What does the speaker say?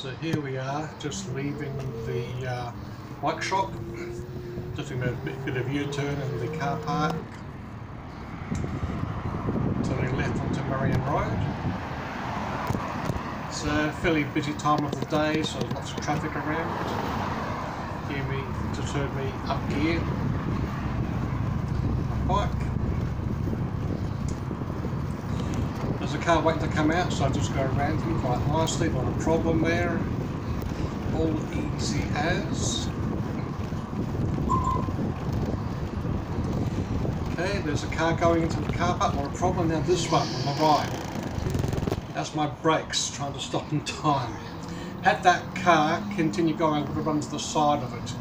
So here we are, just leaving the uh, workshop, just doing a bit, of U-turn in the car park. Turning left onto Marion Road. It's a fairly busy time of the day, so lots of traffic around. Here me to turn me up gear. My bike. There's a car waiting to come out, so I just go around him quite nicely, not a problem there. All easy as. Okay, there's a car going into the car park, not a problem. Now this one on the right. That's my brakes trying to stop in time. Had that car continue going, I would have run to the side of it.